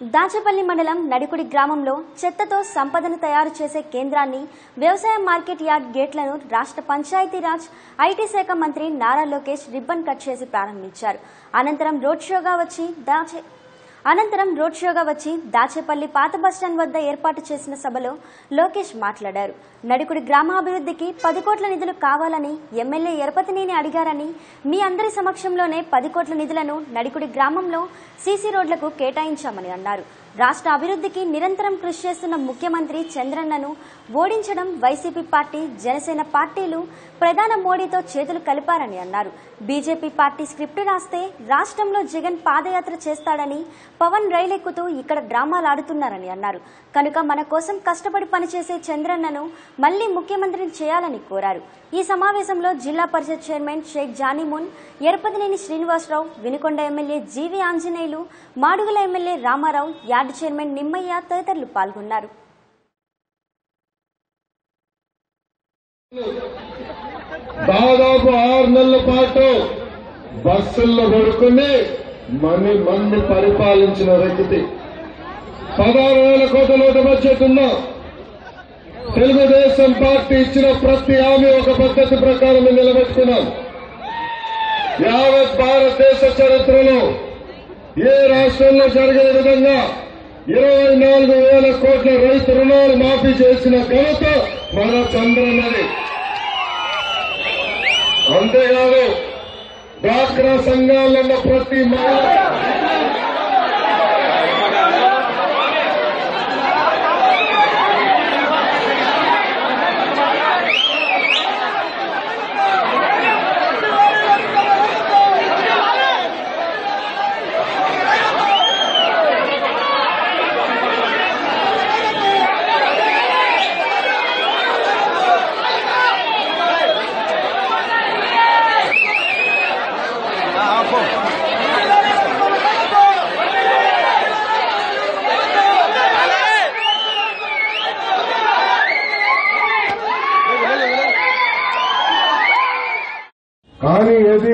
దాచపల్లి మండలం నడికుడి గ్రామంలో చెత్తతో సంపదను తయారు చేసే కేంద్రాన్ని వ్యవసాయ మార్కెట్ యార్డ్ గేట్లను రాష్ట్ర పంచాయతీరాజ్ ఐటీ శాఖ మంత్రి నారా లోకేష్ రిబ్బన్ కట్ చేసి ప్రారంభించారు. అనంతరం రోడ్ షోగా వచ్చి దాచే అనంతరం రోడ్ షోగా వచ్చి దాచేపల్లి పాత బస్టాండ్ వద్ద ఏర్పాటు చేసిన సభలో లోకేష్ మాట్లాడారు. నడికుడి గ్రామాభివృద్ధికి పది కోట్ల నిధులు కావాలని ఎమ్మెల్యే ఎరపతినేని అడిగారని మీ అందరి సమక్షంలోనే పది కోట్ల నిధులను నడికుడి గ్రామంలో సీసీ రోడ్లకు కేటాయించామని అన్నారు. రాష్ట్ర అభివృద్ధికి నిరంతరం కృషి చేస్తున్న ముఖ్యమంత్రి చంద్రన్నను ఓడించడం వైసీపీ పార్టీ జనసేన పార్టీలు ప్రధాన మోడీతో చేతులు కలిపారని అన్నారు. బీజేపీ పార్టీ స్క్రిప్ట్ రాస్తే రాష్ట్రంలో జగన్ పాదయాత్ర చేస్తాడని పవన్ రైలెక్కుతూ ఇక్కడ డ్రామాలు ఆడుతున్నారని అన్నారు. కనుక మన కోసం కష్టపడి పనిచేసే చంద్రన్నను మళ్ళీ ముఖ్యమంత్రిని చేయాలని కోరారు. ఈ సమావేశంలో Zilla Parishad chairman Sheikh Janimun Yarapathineni Srinivasarao Vinukonda MLA GV Anjaneyulu Madugula MLA Ramarao ward chairman Nimmaiah తదితరులు పాల్గొన్నారు. దాదాపు ఆరు నెలల పాటు బస్సుల్లో పడుకుని మని మంది పరిపాలించిన వ్యక్తి. పదహారు వేల కోట్ల నోట బడ్జెట్ ఉన్నా తెలుగుదేశం పార్టీ ఇచ్చిన ప్రతి హామీ ఒక పద్ధతి ప్రకారం నిలబెట్టుకున్నాం. యావత్ భారతదేశ చరిత్రలో ఏ రాష్ట్రంలో జరగని విధంగా ఇరవై నాలుగు వేల కోట్ల రైతు రుణాలు మాఫీ చేసిన ఘనత మన చంద్రన్నది అంతేకాదు డాక్రా సంఘాలన్న ప్రతి మహిళ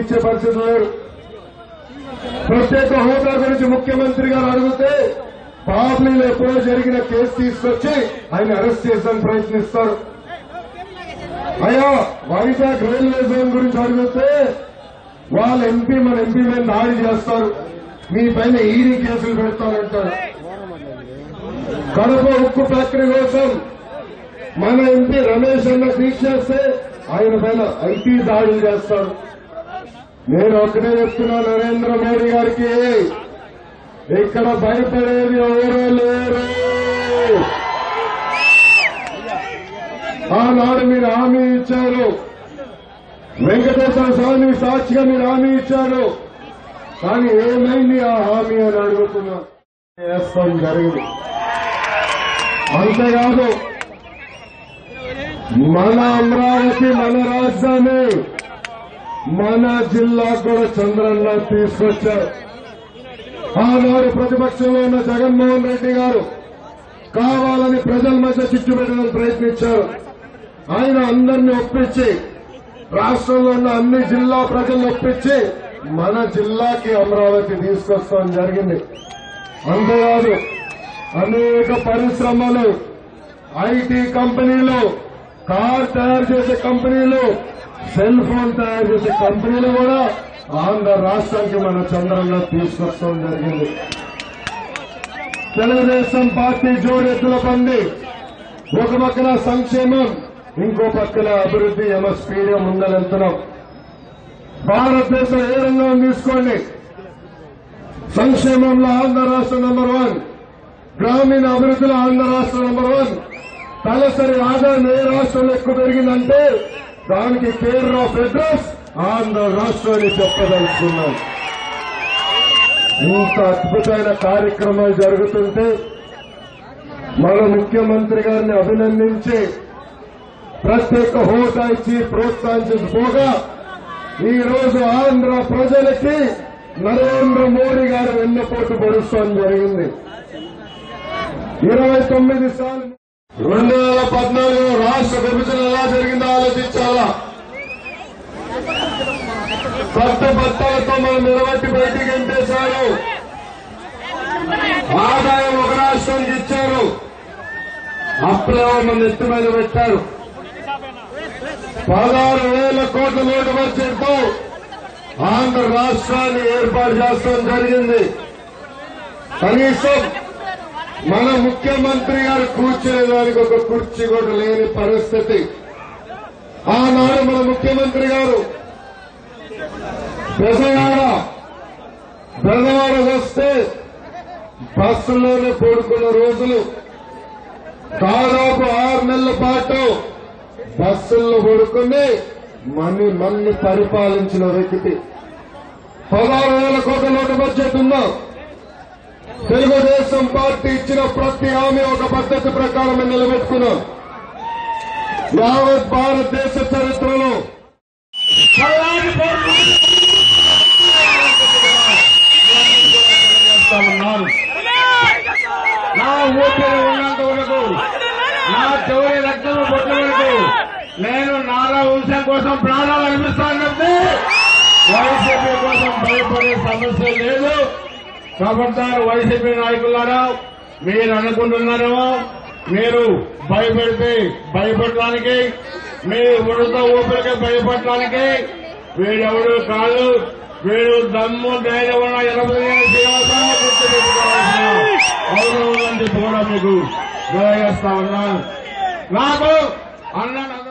ఇచ్చే పరిస్థితి లేరు ప్రత్యేక హోదా గురించి ముఖ్యమంత్రి గారు అడిగితే బాబ్లీలో ఎప్పుడో జరిగిన కేసు తీసుకొచ్చి ఆయన అరెస్ట్ చేసానికి ప్రయత్నిస్తారు. అయ్యా వైజాగ్ రైల్వే జోన్ గురించి అడిగితే వాళ్ళ ఎంపీ మన ఎంపీ మీద దాడి చేస్తారు. మీ పైన ఈడీ కేసులు పెడతారంటారు. కడప ఉక్కు ఫ్యాక్టరీ కోసం మన ఎంపీ రమేష్ అన్న దీక్ష చేస్తే ఆయన పైన ఐటీ దాడులు చేస్తారు. నేను ఒకటే చెప్తున్నా నరేంద్ర మోడీ గారికి ఇక్కడ భయపడేది ఎవరో లేరు. ఆనాడు మీరు హామీ ఇచ్చారు. వెంకటేశ్వర స్వామి సాక్షిగా మీరు హామీ ఇచ్చారు. కానీ ఏమైంది ఆ హామీ అని అడుగుతున్నా. చేస్తాం జరిగింది. అంతేకాదు మన అమరావతి మన రాజధాని మన జిల్లా కూడా చంద్రన్న తీసుకొచ్చారు. ఆనాడు ప్రతిపక్షంలో ఉన్న జగన్మోహన్ రెడ్డి గారు కావాలని ప్రజల మధ్య చిచ్చు పెట్టడానికి ప్రయత్నించారు. ఆయన అందరినీ ఒప్పించి రాష్ట్రంలో ఉన్న అన్ని జిల్లా ప్రజలను ఒప్పించి మన జిల్లాకి అమరావతి తీసుకొస్తాం జరిగింది. అంతేకాదు అనేక పరిశ్రమలు ఐటీ కంపెనీలు కార్ తయారు చేసే కంపెనీలు సెల్ ఫోన్ తయారు చేసే కంపెనీలు కూడా ఆంధ్ర రాష్ట్రానికి మన చంద్రంగా తీసుకొస్తాం జరిగింది. తెలుగుదేశం పార్టీ జోడెత్తుల పండి ఒక పక్కన సంక్షేమం ఇంకో పక్కన అభివృద్ధి ఎంఎస్పీడే ముందరెళ్తున్నాం భారతదేశం ఏ రంగం తీసుకోండి? సంక్షేమంలో ఆంధ్ర రాష్ట్రం నంబర్ వన్ గ్రామీణ అభివృద్ధిలో ఆంధ్ర రాష్ట్రం నంబర్ వన్ తలసరి ఆదాయం ఏ రాష్ట్రంలో ఎక్కువ పెరిగిందంటే దానికి కేర్ ఆఫ్ అడ్రస్ ఆంధ్ర రాష్ట్రాన్ని చెప్పదలుచుకున్నాం. ఇంత అద్భుతమైన కార్యక్రమాలు జరుగుతుంటే మన ముఖ్యమంత్రి గారిని అభినందించి ప్రత్యేక హోదా ఇచ్చి ప్రోత్సహించకపోగా ఈ రోజు ఆంధ్ర ప్రజలకి నరేంద్ర మోడీ గారు వెన్నపోటు పరుస్తాం జరిగింది. ఇరవై తొమ్మిది సార్లు రెండు వేల పద్నాలుగు రాష్ట్ర విభజన ఎలా జరిగిందో ఆలోచించాలా? కొత్త భర్తలతో మనం నిలబట్టి బయటికి ఎంపేశారు. ఆదాయం ఒక రాష్ట్రానికి ఇచ్చారు. అప్లవ మన ఎత్తు మీద పెట్టారు. పదహారు వేల కోట్ల నోటు బడ్జెట్తో ఆంధ్ర రాష్ట్రాన్ని ఏర్పాటు చేస్తాం జరిగింది. కనీసం మన ముఖ్యమంత్రి గారు కూర్చునే దానికి ఒక కుర్చీ కూడా లేని పరిస్థితి. ఆనాడు మన ముఖ్యమంత్రి గారు పెదవాడ పెదవాడ వస్తే బస్సులోనే పడుకున్న రోజులు దాదాపు ఆరు నెలల పాటు బస్సుల్లో పడుకుని మన్ని మన్ని పరిపాలించిన వ్యక్తి. పదహారు వేల కోట్ల నోటు బడ్జెట్ ఉందా? తెలుగుదేశం పార్టీ ఇచ్చిన ప్రతి హామీ ఒక పద్ధతి ప్రకారం నిలబెట్టుకున్నాం. యావత్ భారతదేశ చరిత్రలో నా ఊపిరి ఉన్నంత వరకు నా చివరి రక్తం పొట్టిన వరకు నేను నారా వంశం కోసం ప్రాణాలు అనిపిస్తానంటే వైసీపీ కాబట్టి వైసీపీ నాయకులారా మీరు అనుకుంటున్నారేమో మీరు భయపెడితే భయపడటానికి మీ ఉడత ఊపిరికి భయపడటానికి వీడెవడు కాదు వీడు దమ్ము ధైర్యం ఉన్న ఎనభై ఏళ్ళ గుర్తు పెట్టుకోవాల్సిన కూడా మీకు తెలియజేస్తా ఉన్నాను. నాకు అన్న